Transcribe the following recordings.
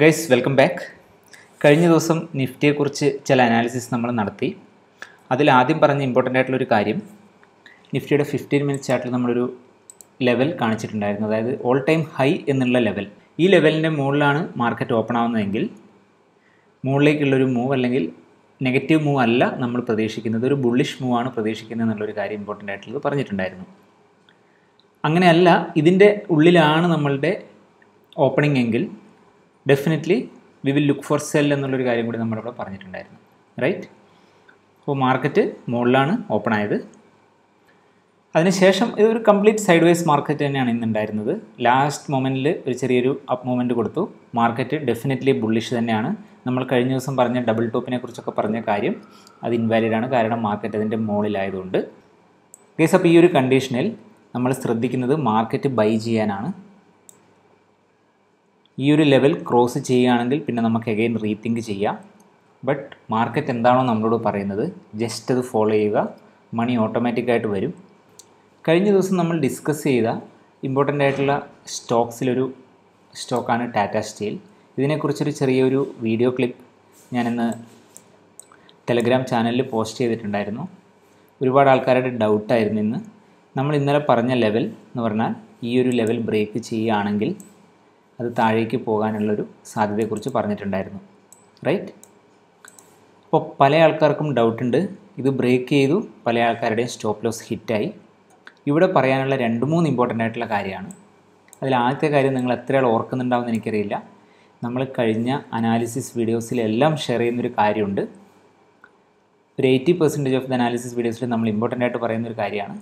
Guys welcome back കഴിഞ്ഞ ദിവസം നിഫ്റ്റിയെക്കുറിച്ച് ചില അനാലിസിസ് നമ്മൾ നടത്തി. അതിൽ ആദ്യം പറഞ്ഞ ഇമ്പോർട്ടന്റ് ആയിട്ടുള്ളൊരു കാര്യം നിഫ്റ്റിയുടെ ഫിഫ്റ്റീൻ മിനിറ്റ് ചാർട്ടിൽ നമ്മളൊരു ലെവൽ കാണിച്ചിട്ടുണ്ടായിരുന്നു. അതായത് ഓൾ ടൈം ഹൈ എന്നുള്ള ലെവൽ ഈ ലെവലിന്റെ മുകളിലാണ് മാർക്കറ്റ് ഓപ്പൺ ആവുന്നതെങ്കിൽ മുകളിലേക്കുള്ളൊരു മൂവ് അല്ലെങ്കിൽ നെഗറ്റീവ് മൂവ് അല്ല നമ്മൾ പ്രതീക്ഷിക്കുന്നത്. ഒരു ബുള്ളിഷ് മൂവ് ആണ് പ്രതീക്ഷിക്കുന്നത് എന്നുള്ളൊരു കാര്യം ഇമ്പോർട്ടന്റ് ആയിട്ടുള്ളത് പറഞ്ഞിട്ടുണ്ടായിരുന്നു. അങ്ങനെയല്ല ഇതിന്റെ ഉള്ളിലാണ് നമ്മളുടെ ഓപ്പണിംഗ് എങ്കിൽ definitely we will look for sell എന്നുള്ളൊരു കാര്യം കൂടി നമ്മളിവിടെ പറഞ്ഞിട്ടുണ്ടായിരുന്നു. റൈറ്റ് അപ്പോൾ മാർക്കറ്റ് മുകളിലാണ് ഓപ്പൺ ആയത്. അതിനുശേഷം ഇതൊരു കംപ്ലീറ്റ് സൈഡ് വൈസ് മാർക്കറ്റ് തന്നെയാണ് ഇന്നുണ്ടായിരുന്നത്. ലാസ്റ്റ് മൊമെന്റിൽ ഒരു ചെറിയൊരു അപ്പ് മൂവ്മെന്റ് കൊടുത്തു. മാർക്കറ്റ് ഡെഫിനറ്റ്ലി ബുള്ളിഷ് തന്നെയാണ്. നമ്മൾ കഴിഞ്ഞ ദിവസം പറഞ്ഞ ഡബിൾ ടോപ്പിനെ കുറിച്ചൊക്കെ പറഞ്ഞ കാര്യം അത് ഇൻവാലിഡ് ആണ്. കാരണം മാർക്കറ്റ് അതിന്റെ മുകളിലായതുകൊണ്ട്. കേസ് അപ്പോൾ ഈ ഒരു കണ്ടീഷനിൽ നമ്മൾ ശ്രദ്ധിക്കുന്നത് മാർക്കറ്റ് ബൈ ചെയ്യാനാണ്. ഈ ഒരു ലെവൽ ക്രോസ് ചെയ്യുകയാണെങ്കിൽ പിന്നെ നമുക്ക് അഗെയിൻ റീതിങ്ക് ചെയ്യാം. ബട്ട് മാർക്കറ്റ് എന്താണോ നമ്മളോട് പറയുന്നത് ജസ്റ്റ് അത് ഫോളോ ചെയ്യുക. മണി ഓട്ടോമാറ്റിക്കായിട്ട് വരും. കഴിഞ്ഞ ദിവസം നമ്മൾ ഡിസ്കസ് ചെയ്ത ഇമ്പോർട്ടന്റ് ആയിട്ടുള്ള സ്റ്റോക്സിലൊരു സ്റ്റോക്കാണ് ടാറ്റ സ്റ്റീൽ ഇതിനെക്കുറിച്ചൊരു ചെറിയൊരു വീഡിയോ ക്ലിപ്പ് ഞാനിന്ന് ടെലഗ്രാം ചാനലിൽ പോസ്റ്റ് ചെയ്തിട്ടുണ്ടായിരുന്നു. ഒരുപാട് ആൾക്കാരുടെ ഡൗട്ടായിരുന്നു ഇന്ന്. നമ്മൾ ഇന്നലെ പറഞ്ഞ ലെവൽ എന്ന് പറഞ്ഞാൽ ഈ ഒരു ലെവൽ ബ്രേക്ക് ചെയ്യുകയാണെങ്കിൽ അത് താഴേക്ക് പോകാനുള്ളൊരു സാധ്യതയെക്കുറിച്ച് പറഞ്ഞിട്ടുണ്ടായിരുന്നു. റൈറ്റ് അപ്പോൾ പല ആൾക്കാർക്കും ഡൗട്ടുണ്ട് ഇത് ബ്രേക്ക് ചെയ്തു. പല ആൾക്കാരുടെയും സ്റ്റോപ്പ് ലോസ് ഹിറ്റായി ഇവിടെ പറയാനുള്ള രണ്ട് മൂന്ന് ഇമ്പോർട്ടന്റ് ആയിട്ടുള്ള കാര്യമാണ്. അതിൽ ആദ്യത്തെ കാര്യം നിങ്ങൾ എത്രയാൾ ഓർക്കുന്നുണ്ടാവും എനിക്കറിയില്ല. നമ്മൾ കഴിഞ്ഞ അനാലിസിസ് വീഡിയോസിലെല്ലാം ഷെയർ ചെയ്യുന്നൊരു കാര്യമുണ്ട്. ഒരു eighty percentage of the analysis വീഡിയോസിൽ നമ്മൾ ഇമ്പോർട്ടന്റ് ആയിട്ട് പറയുന്ന ഒരു കാര്യമാണ്.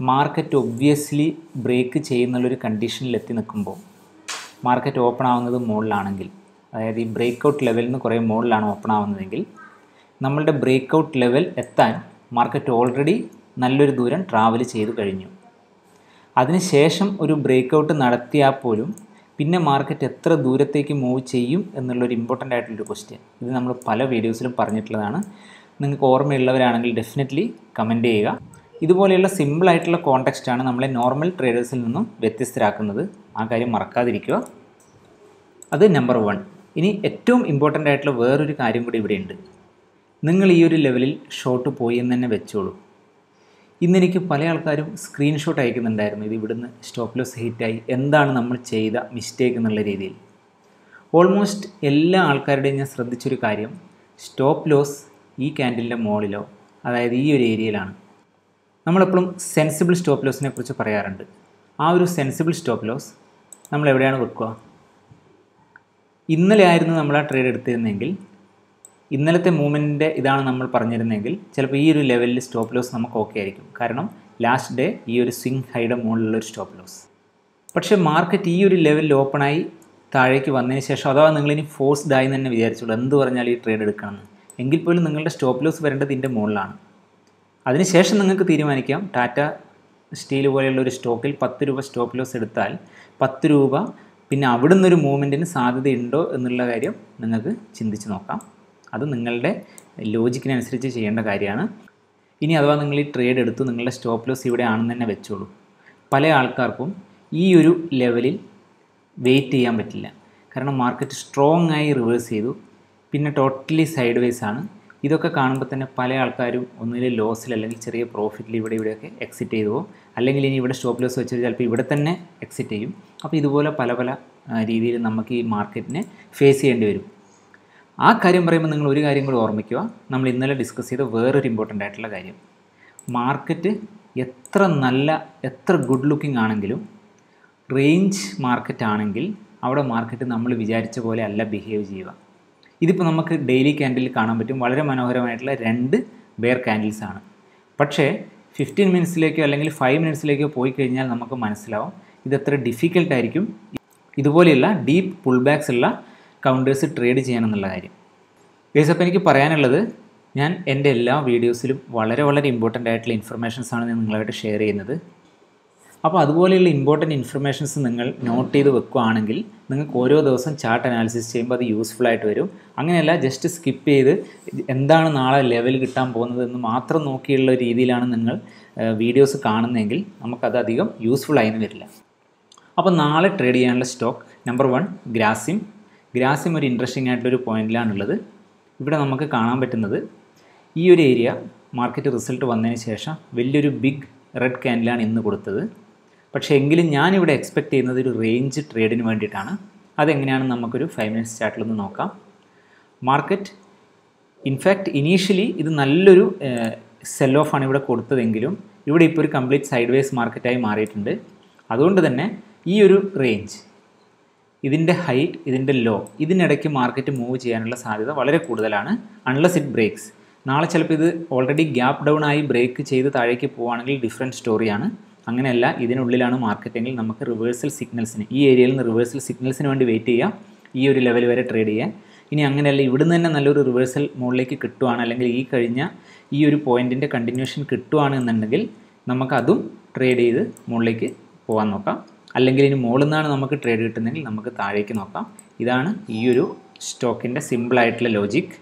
മാർക്കറ്റ് ഒബ്വിയസ്ലി ബ്രേക്ക് ചെയ്യുന്നുള്ളൊരു കണ്ടീഷനിൽ എത്തി നിൽക്കുമ്പോൾ മാർക്കറ്റ് ഓപ്പൺ ആവുന്നത് മുകളിലാണെങ്കിൽ അതായത് ഈ ബ്രേക്ക് ഔട്ട് ലെവലിൽ നിന്ന് കുറേ മുകളിലാണ് ഓപ്പൺ ആവുന്നതെങ്കിൽ നമ്മളുടെ ബ്രേക്ക് ഔട്ട് ലെവൽ എത്താൻ മാർക്കറ്റ് ഓൾറെഡി നല്ലൊരു ദൂരം ട്രാവൽ ചെയ്തു കഴിഞ്ഞു. അതിനുശേഷം ഒരു ബ്രേക്ക് ഔട്ട് നടത്തിയാൽ പോലും പിന്നെ മാർക്കറ്റ് എത്ര ദൂരത്തേക്ക് മൂവ് ചെയ്യും എന്നുള്ളൊരു ഇമ്പോർട്ടന്റ് ആയിട്ടുള്ളൊരു ക്വസ്റ്റ്യൻ ഇത് നമ്മൾ പല വീഡിയോസിലും പറഞ്ഞിട്ടുള്ളതാണ്. നിങ്ങൾക്ക് ഓർമ്മയുള്ളവരാണെങ്കിൽ ഡെഫിനറ്റ്ലി കമന്റ് ചെയ്യുക. ഇതുപോലെയുള്ള സിമ്പിളായിട്ടുള്ള കോണ്ടെക്സ്റ്റാണ് നമ്മളെ നോർമൽ ട്രേഡേഴ്സിൽ നിന്നും വ്യത്യസ്തരാക്കുന്നത്. ആ കാര്യം മറക്കാതിരിക്കുക. അത് നമ്പർ വൺ ഇനി ഏറ്റവും ഇമ്പോർട്ടന്റ് ആയിട്ടുള്ള വേറൊരു കാര്യം കൂടി ഇവിടെയുണ്ട്. നിങ്ങൾ ഈ ഒരു ലെവലിൽ ഷോട്ട് പോയി എന്ന് തന്നെ വെച്ചോളൂ. ഇന്നെനിക്ക് പല ആൾക്കാരും സ്ക്രീൻഷോട്ട് അയക്കുന്നുണ്ടായിരുന്നു. ഇത് ഇവിടുന്ന് സ്റ്റോപ്പ് ലോസ് ഹിറ്റായി എന്താണ് നമ്മൾ ചെയ്ത മിസ്റ്റേക്ക് എന്നുള്ള രീതിയിൽ. ഓൾമോസ്റ്റ് എല്ലാ ആൾക്കാരുടെയും ഞാൻ ശ്രദ്ധിച്ചൊരു കാര്യം സ്റ്റോപ്പ് ലോസ് ഈ ക്യാൻഡിലിന്റെ മുകളിലോ അതായത് ഈ ഒരു ഏരിയയിലാണ് നമ്മളെപ്പോഴും സെൻസിബിൾ സ്റ്റോപ്പ് ലോസിനെ കുറിച്ച് പറയാറുണ്ട്. ആ ഒരു സെൻസിബിൾ സ്റ്റോപ്പ് ലോസ് നമ്മൾ എവിടെയാണ് വെക്കുക? ഇന്നലെ ആയിരുന്നു നമ്മൾ ആ ട്രേഡ് എടുത്തിരുന്നെങ്കിൽ ഇന്നലത്തെ മൂവ്മെന്റിന്റെ ഇതാണ് നമ്മൾ പറഞ്ഞിരുന്നെങ്കിൽ ചിലപ്പോൾ ഈ ഒരു ലെവലിൽ സ്റ്റോപ്പ് ലോസ് നമുക്ക് ഓക്കെ ആയിരിക്കും. കാരണം ലാസ്റ്റ് ഡേ ഈ ഒരു സ്വിങ് ഹൈയുടെ മുകളിലുള്ള ഒരു സ്റ്റോപ്പ് ലോസ് പക്ഷേ മാർക്കറ്റ് ഈ ഒരു ലെവലിൽ ഓപ്പണായി താഴേക്ക് വന്നതിന് ശേഷം അഥവാ നിങ്ങളിനി ഫോഴ്സ്ഡ് ആയി തന്നെ വിചാരിച്ചോളൂ എന്ത് പറഞ്ഞാൽ ഈ ട്രേഡ് എടുക്കണമെന്ന് എങ്കിൽ പോലും നിങ്ങളുടെ സ്റ്റോപ്പ് ലോസ് വരേണ്ടത് ഇതിന്റെ മുകളിലാണ്. അതിനുശേഷം നിങ്ങൾക്ക് തീരുമാനിക്കാം. ടാറ്റ സ്റ്റീൽ പോലെയുള്ള ഒരു സ്റ്റോക്കിൽ പത്ത് രൂപ സ്റ്റോപ്പ് ലോസ് എടുത്താൽ പത്ത് രൂപ പിന്നെ അവിടുന്ന് ഒരു മൂവ്മെന്റിന് സാധ്യതയുണ്ടോ എന്നുള്ള കാര്യം നിങ്ങൾക്ക് ചിന്തിച്ച് നോക്കാം. അത് നിങ്ങളുടെ ലോജിക്കിനനുസരിച്ച് ചെയ്യേണ്ട കാര്യമാണ്. ഇനി അഥവാ നിങ്ങൾ ഈ ട്രേഡ് എടുത്തു നിങ്ങളുടെ സ്റ്റോപ്പ് ലോസ് ഇവിടെ ആണെന്ന് തന്നെ വെച്ചോളൂ. പല ആൾക്കാർക്കും ഈ ഒരു ലെവലിൽ വെയിറ്റ് ചെയ്യാൻ പറ്റില്ല. കാരണം മാർക്കറ്റ് സ്ട്രോങ് ആയി റിവേഴ്സ് ചെയ്തു. പിന്നെ ടോട്ടലി സൈഡ് വൈസ് ആണ്. ഇതൊക്കെ കാണുമ്പോൾ തന്നെ പല ആൾക്കാരും ഒന്നുകിൽ ലോസിൽ അല്ലെങ്കിൽ ചെറിയ പ്രോഫിറ്റിൽ ഇവിടെ ഇവിടെയൊക്കെ എക്സിറ്റ് ചെയ്തു പോകും. അല്ലെങ്കിൽ ഇനി ഇവിടെ സ്റ്റോപ്പ് ലോസ് വെച്ചിട്ട് ചിലപ്പോൾ ഇവിടെ തന്നെ എക്സിറ്റ് ചെയ്യും. അപ്പോൾ ഇതുപോലെ പല പല രീതിയിൽ നമുക്ക് ഈ മാർക്കറ്റിനെ ഫേസ് ചെയ്യേണ്ടി വരും. ആ കാര്യം പറയുമ്പോൾ നിങ്ങൾ ഒരു കാര്യം കൂടി ഓർമ്മിക്കുക. നമ്മൾ ഇന്നലെ ഡിസ്കസ് ചെയ്ത വേറൊരു ഇമ്പോർട്ടന്റ് ആയിട്ടുള്ള കാര്യം. മാർക്കറ്റ് എത്ര നല്ല എത്ര ഗുഡ് ലുക്കിംഗ് ആണെങ്കിലും റേഞ്ച് മാർക്കറ്റ് ആണെങ്കിൽ അവിടെ മാർക്കറ്റ് നമ്മൾ വിചാരിച്ച പോലെ അല്ല ബിഹേവ് ചെയ്യുക. ഇതിപ്പോൾ നമുക്ക് ഡെയിലി ക്യാൻഡിൽ കാണാൻ പറ്റും. വളരെ മനോഹരമായിട്ടുള്ള രണ്ട് ബെയർ ക്യാൻഡിൽസ് ആണ്. പക്ഷേ ഫിഫ്റ്റീൻ മിനിറ്റ്സിലേക്കോ അല്ലെങ്കിൽ ഫൈവ് മിനിറ്റ്സിലേക്കോ പോയി കഴിഞ്ഞാൽ നമുക്ക് മനസ്സിലാവും ഇത് എത്ര ഡിഫിക്കൽട്ടായിരിക്കും ഇതുപോലെയുള്ള ഡീപ്പ് പുൾ ബാക്സ് ഉള്ള കൗണ്ടേഴ്സ് ട്രേഡ് ചെയ്യണമെന്നുള്ള കാര്യം. ഗേസ് അപ്പോൾ എനിക്ക് പറയാനുള്ളത് ഞാൻ എന്റെ എല്ലാ വീഡിയോസിലും വളരെ വളരെ ഇമ്പോർട്ടന്റ് ആയിട്ടുള്ള ഇൻഫർമേഷൻസ് ആണ് ഞാൻ നിങ്ങളായിട്ട് ഷെയർ ചെയ്യുന്നത്. അപ്പോൾ അതുപോലെയുള്ള ഇമ്പോർട്ടന്റ് ഇൻഫർമേഷൻസ് നിങ്ങൾ നോട്ട് ചെയ്ത് വെക്കുകയാണെങ്കിൽ നിങ്ങൾക്ക് ഓരോ ദിവസം ചാർട്ട് അനാലിസിസ് ചെയ്യുമ്പോൾ അത് യൂസ്ഫുൾ ആയിട്ട് വരും. അങ്ങനെയല്ല ജസ്റ്റ് സ്കിപ്പ് ചെയ്ത് എന്താണ് നാളെ ലെവൽ കിട്ടാൻ പോകുന്നത് എന്ന് മാത്രം നോക്കിയുള്ള രീതിയിലാണ് നിങ്ങൾ വീഡിയോസ് കാണുന്നതെങ്കിൽ നമുക്കത് അധികം യൂസ്ഫുൾ ആയെന്ന് വരില്ല. അപ്പോൾ നാളെ ട്രേഡ് ചെയ്യാനുള്ള stock number one Grasim Grasim ഒരു ഇൻട്രസ്റ്റിംഗ് ആയിട്ടൊരു പോയിന്റിലാണുള്ളത് ഇവിടെ നമുക്ക് കാണാൻ പറ്റുന്നത് ഈ ഒരു ഏരിയ മാർക്കറ്റ് റിസൾട്ട് വന്നതിന് ശേഷം വലിയൊരു ബിഗ് റെഡ് ക്യാൻഡിലാണ് ഇന്ന് കൊടുത്തത്. പക്ഷേ എങ്കിലും ഞാനിവിടെ എക്സ്പെക്റ്റ് ചെയ്യുന്നത് ഒരു റേഞ്ച് ട്രേഡിന് വേണ്ടിയിട്ടാണ്. അതെങ്ങനെയാണെന്ന് നമുക്കൊരു ഫൈവ് മിനിറ്റ്സ് ചാർട്ടിലൊന്ന് നോക്കാം. മാർക്കറ്റ് ഇൻഫാക്റ്റ് ഇനീഷ്യലി ഇത് നല്ലൊരു സെൽ ഓഫ് ആണ് ഇവിടെ കൊടുത്തതെങ്കിലും ഇവിടെ ഇപ്പോൾ ഒരു കംപ്ലീറ്റ് സൈഡ് വേസ് മാർക്കറ്റായി മാറിയിട്ടുണ്ട്. അതുകൊണ്ട് തന്നെ ഈ ഒരു റേഞ്ച് ഇതിന്റെ ഹൈറ്റ് ഇതിന്റെ ലോ ഇതിനിടയ്ക്ക് മാർക്കറ്റ് മൂവ് ചെയ്യാനുള്ള സാധ്യത വളരെ കൂടുതലാണ്. അൺലെസ് ഇറ്റ് ബ്രേക്സ് നാളെ ചിലപ്പോൾ ഇത് ഓൾറെഡി ഗ്യാപ്പ് ഡൗൺ ആയി ബ്രേക്ക് ചെയ്ത് താഴേക്ക് പോവുകയാണെങ്കിൽ ഡിഫറെന്റ് സ്റ്റോറിയാണ് അങ്ങനെയല്ല ഇതിനുള്ളിലാണ് മാർക്കറ്റെങ്കിൽ നമുക്ക് റിവേഴ്സൽ സിഗ്നൽസിന് ഈ ഏരിയയിൽ നിന്ന് റിവേഴ്സൽ സിഗ്നൽസിന് വേണ്ടി വെയിറ്റ് ചെയ്യാം ഈ ഒരു ലെവൽ വരെ ട്രേഡ് ചെയ്യാൻ. ഇനി അങ്ങനെയല്ല ഇവിടുന്ന് തന്നെ നല്ലൊരു റിവേഴ്സൽ മുകളിലേക്ക് കിട്ടുവാണ് അല്ലെങ്കിൽ ഈ കഴിഞ്ഞ ഈ ഒരു പോയിന്റിന്റെ കണ്ടിന്യൂഷൻ കിട്ടുവാണ് എന്നുണ്ടെങ്കിൽ നമുക്കതും ട്രേഡ് ചെയ്ത് മുകളിലേക്ക് പോകാൻ നോക്കാം. അല്ലെങ്കിൽ ഇനി മുകളിൽ നിന്നാണ് നമുക്ക് ട്രേഡ് കിട്ടുന്നതെങ്കിൽ നമുക്ക് താഴേക്ക് നോക്കാം. ഇതാണ് ഈ ഒരു സ്റ്റോക്കിന്റെ സിമ്പിളായിട്ടുള്ള ലോജിക്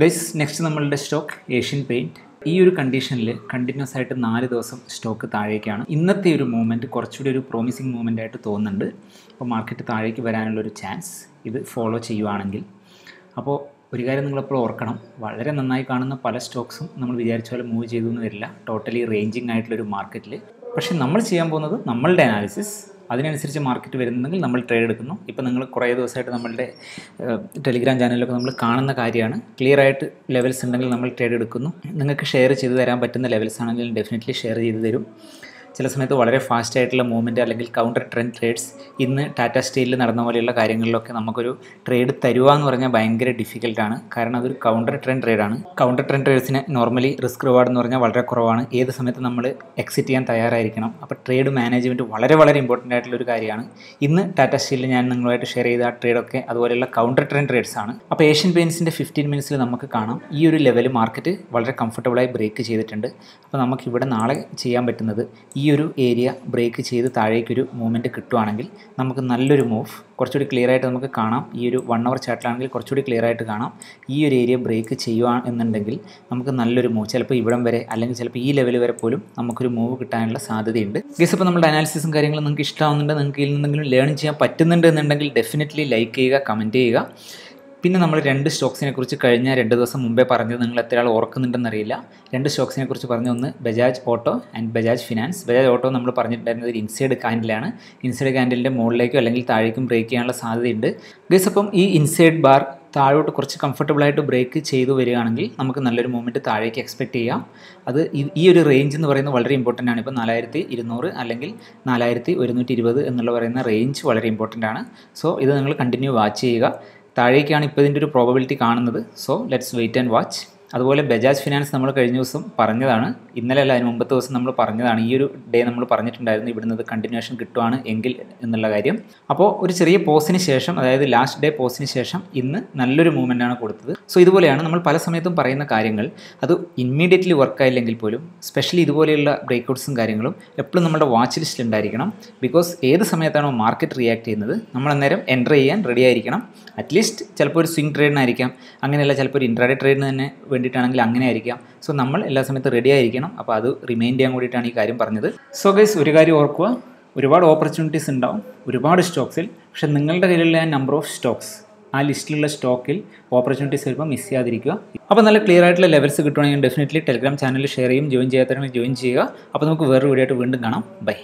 ഗൈസ് നെക്സ്റ്റ് നമ്മളുടെ സ്റ്റോക്ക് ഏഷ്യൻ പെയിന്റ് ഈ ഒരു കണ്ടീഷനിൽ കണ്ടിന്യൂസ് ആയിട്ട് നാല് ദിവസം സ്റ്റോക്ക് താഴേക്കാണ്. ഇന്നത്തെ ഒരു മൂവ്മെന്റ് കുറച്ചുകൂടി ഒരു പ്രോമിസിങ് മൂവ്മെന്റ് ആയിട്ട് തോന്നുന്നുണ്ട്. അപ്പോൾ മാർക്കറ്റ് താഴേക്ക് വരാനുള്ളൊരു ചാൻസ് ഇത് ഫോളോ ചെയ്യുവാണെങ്കിൽ. അപ്പോൾ ഒരു കാര്യം നിങ്ങളെപ്പോൾ ഓർക്കണം. വളരെ നന്നായി കാണുന്ന പല സ്റ്റോക്സും നമ്മൾ വിചാരിച്ച പോലെ മൂവ് ചെയ്തു എന്ന് വരില്ല ടോട്ടലി റേഞ്ചിങ് ആയിട്ടുള്ളൊരു മാർക്കറ്റിൽ പക്ഷേ നമ്മൾ ചെയ്യാൻ പോകുന്നത് നമ്മളുടെ അനാലിസിസ് അതിനനുസരിച്ച് മാർക്കറ്റ് വരുന്നുണ്ടെങ്കിൽ നമ്മൾ ട്രേഡ് എടുക്കുന്നു. ഇപ്പോൾ നിങ്ങൾ കുറേ ദിവസമായിട്ട് നമ്മളുടെ ടെലിഗ്രാം ചാനലിലൊക്കെ നമ്മൾ കാണുന്ന കാര്യമാണ്. ക്ലിയർ ആയിട്ട് ലെവൽസ് ഉണ്ടെങ്കിൽ നമ്മൾ ട്രേഡ് എടുക്കുന്നു. നിങ്ങൾക്ക് ഷെയർ ചെയ്ത് തരാൻ പറ്റുന്ന ലെവൽസ് ആണെങ്കിൽ ഡെഫിനറ്റ്ലി ഷെയർ ചെയ്ത് തരും. ചില സമയത്ത് വളരെ ഫാസ്റ്റ് ആയിട്ടുള്ള മൂവ്മെന്റ് അല്ലെങ്കിൽ കൗണ്ടർ ട്രെൻഡ് ട്രേഡ്സ് ഇന്ന് ടാറ്റാ സ്റ്റീലിൽ നടന്ന പോലെയുള്ള കാര്യങ്ങളിലൊക്കെ നമുക്കൊരു ട്രേഡ് തരുക എന്ന് പറഞ്ഞാൽ ഭയങ്കര ഡിഫിക്കൽട്ടാണ് കാരണം അതൊരു കൗണ്ടർ ട്രെൻഡ് ട്രേഡാണ് കൗണ്ടർ ട്രെൻഡ് ട്രേഡ്സിന് നോർമലി റിസ്ക് റിവാർഡ് എന്ന് പറഞ്ഞാൽ വളരെ കുറവാണ്. ഏത് സമയത്ത് നമ്മൾ എക്സിറ്റ് ചെയ്യാൻ തയ്യാറായിരിക്കണം. അപ്പോൾ ട്രേഡ് മാനേജ്മെന്റ് വളരെ വളരെ ഇമ്പോർട്ടന്റ് ആയിട്ടുള്ള ഒരു കാര്യമാണ്. ഇന്ന് ടാറ്റാ സ്റ്റീലിൽ ഞാൻ നിങ്ങളുമായിട്ട് ഷെയർ ചെയ്ത ആ ട്രേഡൊക്കെ അതുപോലെയുള്ള കൗണ്ടർ ട്രെൻഡ് ട്രേഡ്സ് ആണ്. അപ്പോൾ ഏഷ്യൻ പെയിൻസിന്റെ ഫിഫ്റ്റീൻ മിനിറ്റ്സിൽ നമുക്ക് കാണാം. ഈ ഒരു ലെവൽ മാർക്കറ്റ് വളരെ കംഫർട്ടബിളായി ബ്രേക്ക് ചെയ്തിട്ടുണ്ട്. അപ്പോൾ നമുക്ക് ഇവിടെ നാളെ ചെയ്യാൻ പറ്റുന്നത് ഈ ഒരു ഏരിയ ബ്രേക്ക് ചെയ്ത് താഴേക്കൊരു മൂവ്മെന്റ് കിട്ടുവാണെങ്കിൽ നമുക്ക് നല്ലൊരു മൂവ് കുറച്ചുകൂടി ക്ലിയർ ആയിട്ട് നമുക്ക് കാണാം. ഈ ഒരു വൺ അവർ ചാർട്ടിലാണെങ്കിൽ കുറച്ചുകൂടി ക്ലിയർ ആയിട്ട് കാണാം. ഈ ഒരു ഏരിയ ബ്രേക്ക് ചെയ്യുക എന്നുണ്ടെങ്കിൽ നമുക്ക് നല്ലൊരു മൂവ് ചിലപ്പോൾ ഇവിടം വരെ അല്ലെങ്കിൽ ചിലപ്പോൾ ഈ ലെവൽ വരെ പോലും നമുക്കൊരു മൂവ് കിട്ടാനുള്ള സാധ്യതയുണ്ട്. ഗസ് ഇപ്പോൾ നമ്മുടെ അനാലിസിസും കാര്യങ്ങളും നിങ്ങൾക്ക് ഇഷ്ടമാവുന്നുണ്ട്. നിങ്ങൾക്ക് ഇതിൽ നിന്നെങ്കിലും ലേൺ ചെയ്യാൻ പറ്റുന്നുണ്ട് എന്നുണ്ടെങ്കിൽ ഡെഫിനറ്റ്ലി ലൈക്ക് ചെയ്യുക കമന്റ് ചെയ്യുക. പിന്നെ നമ്മൾ രണ്ട് സ്റ്റോക്സിനെ കുറിച്ച് കഴിഞ്ഞ രണ്ട് ദിവസം മുമ്പേ പറഞ്ഞത് നിങ്ങൾ എത്ര ആൾ ഓർക്കുന്നുണ്ടെന്നറിയില്ല. രണ്ട് സ്റ്റോക്സിനെ കുറിച്ച് പറഞ്ഞ ഒന്ന് Bajaj auto and Bajaj finance. Bajaj auto നമ്മൾ പറഞ്ഞിട്ടുണ്ടായിരുന്നത് ഇൻസൈഡ് കാൻഡിലാണ് ഇൻസൈഡ് കാൻഡിലിന്റെ മുകളിലേക്കോ അല്ലെങ്കിൽ താഴേക്കും ബ്രേക്ക് ചെയ്യാനുള്ള സാധ്യതയുണ്ട്. ഗസ് അപ്പം ഈ ഇൻസൈഡ് ബാർ താഴോട്ട് കുറച്ച് കംഫർട്ടബിളായിട്ട് ബ്രേക്ക് ചെയ്തു വരികയാണെങ്കിൽ നമുക്ക് നല്ലൊരു മൂവ്മെന്റ് താഴേക്ക് എക്സ്പെക്ട് ചെയ്യാം. അത് ഈ ഒരു റേഞ്ച് എന്ന് പറയുന്നത് വളരെ ഇമ്പോർട്ടന്റ് ആണ്. ഇപ്പോൾ നാലായിരത്തി ഇരുന്നൂറ് അല്ലെങ്കിൽ നാലായിരത്തി ഒരുന്നൂറ്റി ഇരുപത് എന്നുള്ള പറയുന്ന റേഞ്ച് വളരെ ഇമ്പോർട്ടന്റ് ആണ്. സോ ഇത് നിങ്ങൾ കണ്ടിന്യൂ വാച്ച് ചെയ്യുക. താഴേക്കാണ് ഇപ്പോൾ ഇതിന്റെ ഒരു പ്രോബബിലിറ്റി കാണുന്നത്. So let's wait and watch അതുപോലെ ബജാജ് ഫിനാൻസ് നമ്മൾ കഴിഞ്ഞ ദിവസം പറഞ്ഞതാണ്. ഇന്നലെ അല്ല അതിന് മുമ്പത്തെ ദിവസം നമ്മൾ പറഞ്ഞതാണ്. ഈ ഒരു ഡേ നമ്മൾ പറഞ്ഞിട്ടുണ്ടായിരുന്നു ഇവിടുന്ന് കണ്ടിന്യൂഷൻ കിട്ടുവാണ് എങ്കിൽ എന്നുള്ള കാര്യം. അപ്പോൾ ഒരു ചെറിയ പോസിന് ശേഷം അതായത് ലാസ്റ്റ് ഡേ പോസിന് ശേഷം ഇന്ന് നല്ലൊരു മൂവ്മെന്റ് ആണ് കൊടുത്തത്. സോ ഇതുപോലെയാണ് നമ്മൾ പല സമയത്തും പറയുന്ന കാര്യങ്ങൾ. അത് ഇമ്മീഡിയറ്റ്ലി വർക്കായില്ലെങ്കിൽ പോലും സ്പെഷ്യലി ഇതുപോലെയുള്ള ബ്രേക്ക്ഔട്ട്സും കാര്യങ്ങളും എപ്പോഴും നമ്മുടെ വാച്ച് ലിസ്റ്റിൽ ഉണ്ടായിരിക്കണം. ബിക്കോസ് ഏത് സമയത്താണോ മാർക്കറ്റ് റിയാക്ട് ചെയ്യുന്നത് നമ്മൾ അന്നേരം എന്റർ ചെയ്യാൻ റെഡി ആയിരിക്കണം. അറ്റ്ലീസ്റ്റ് ചിലപ്പോൾ ഒരു സ്വിംഗ് ട്രേഡിനായിരിക്കാം അങ്ങനെയല്ല ചിലപ്പോൾ ഒരു ഇൻട്രാഡേ ട്രേഡിന് തന്നെ വേണ്ടിയിട്ടാണെങ്കിൽ അങ്ങനെ ആയിരിക്കാം. സോ നമ്മൾ എല്ലാ സമയത്തും റെഡി ആയിരിക്കണം. അപ്പോൾ അത് റിമൈൻഡ് ചെയ്യാൻ കൂടിയിട്ടാണ് ഈ കാര്യം പറഞ്ഞത്. സോ ഗൈസ് ഒരു കാര്യം ഓർക്കുക. ഒരുപാട് ഓപ്പർച്യൂണിറ്റീസ് ഉണ്ടാവും. ഒരുപാട് സ്റ്റോക്സിൽ പക്ഷേ നിങ്ങളുടെ കയ്യിലുള്ള നമ്പർ ഓഫ് സ്റ്റോക്സ് ആ ലിസ്റ്റിലുള്ള സ്റ്റോക്കിൽ ഓപ്പർച്യൂണിറ്റീസ് വരുമ്പോൾ മിസ് ചെയ്യാതിരിക്കുക. അപ്പോൾ നല്ല ക്ലിയർ ആയിട്ടുള്ള ലെവൽസ് കിട്ടുവാണെങ്കിൽ ഡെഫിനറ്റ്ലി ടെലിഗ്രാം ചാനലിൽ ഷെയർ ചെയ്യും ജോയിൻ ചെയ്യാത്തവരെങ്കിൽ ജോയിൻ ചെയ്യുക. അപ്പോൾ നമുക്ക് വേറൊരു വീഡിയോ ആയിട്ട് വീണ്ടും കാണാം. ബൈ